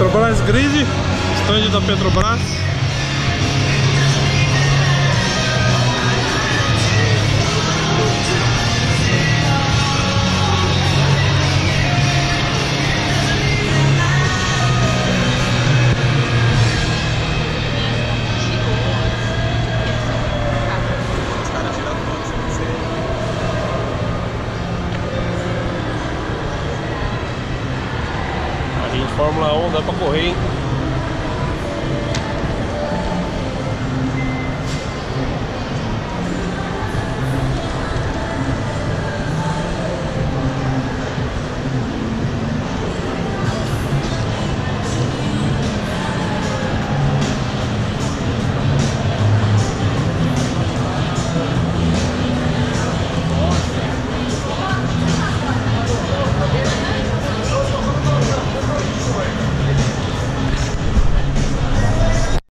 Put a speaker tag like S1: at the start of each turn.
S1: Petrobras Grid, stand da Petrobras. Fórmula 1 dá pra correr, hein?